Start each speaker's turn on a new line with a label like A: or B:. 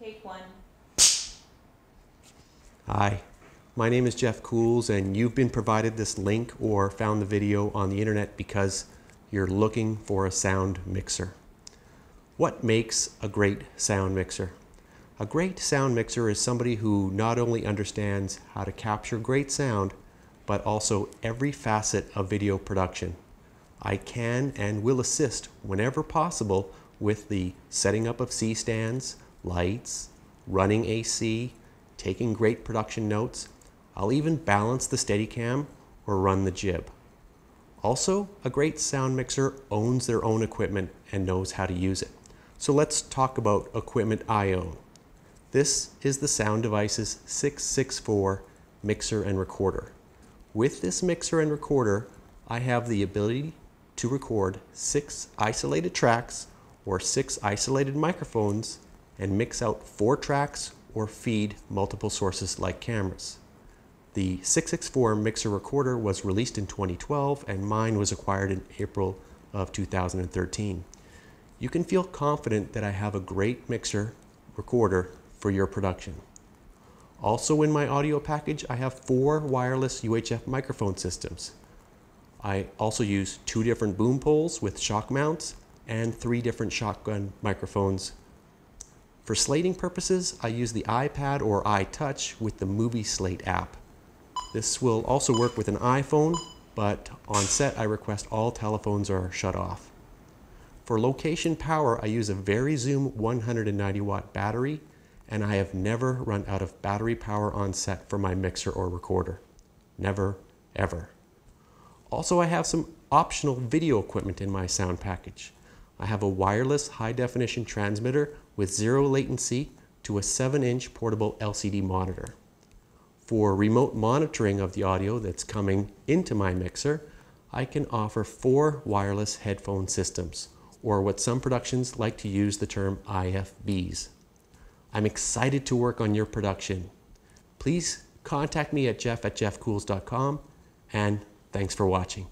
A: Take one.
B: Hi, my name is Jeff Cools, and you've been provided this link or found the video on the internet because you're looking for a sound mixer. What makes a great sound mixer? A great sound mixer is somebody who not only understands how to capture great sound, but also every facet of video production. I can and will assist whenever possible with the setting up of C stands, lights, running AC, taking great production notes. I'll even balance the Steadicam or run the jib. Also, a great sound mixer owns their own equipment and knows how to use it. So let's talk about equipment I own. This is the Sound Devices 664 mixer and recorder. With this mixer and recorder, I have the ability to record six isolated tracks or six isolated microphones and mix out four tracks or feed multiple sources like cameras. The 664 mixer recorder was released in 2012 and mine was acquired in April of 2013. You can feel confident that I have a great mixer recorder for your production. Also in my audio package, I have four wireless UHF microphone systems. I also use two different boom poles with shock mounts and three different shotgun microphones. For slating purposes, I use the iPad or iTouch with the Movie Slate app. This will also work with an iPhone, but on set I request all telephones are shut off. For location power, I use a VariZoom 190 watt battery and I have never run out of battery power on set for my mixer or recorder. Never, ever. Also, I have some optional video equipment in my sound package. I have a wireless high definition transmitter with zero latency to a 7 inch portable LCD monitor. For remote monitoring of the audio that's coming into my mixer, I can offer four wireless headphone systems, or what some productions like to use the term IFBs. I'm excited to work on your production. Please contact me at jeff at jeffcools.com and thanks for watching.